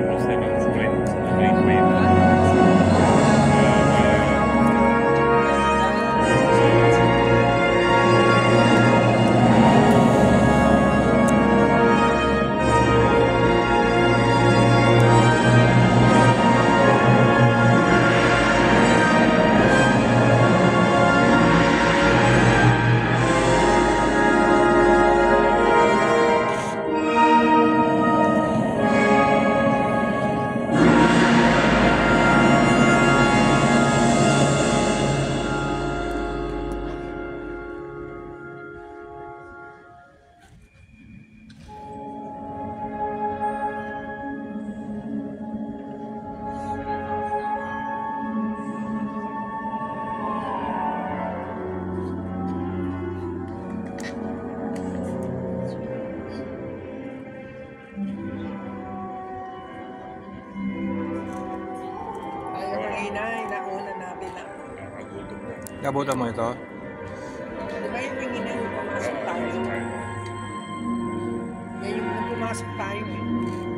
famous, they got the wind. Nabutan mo ito? Di ba yung inay, pumasok tayo? Yan yung pumasok tayo eh.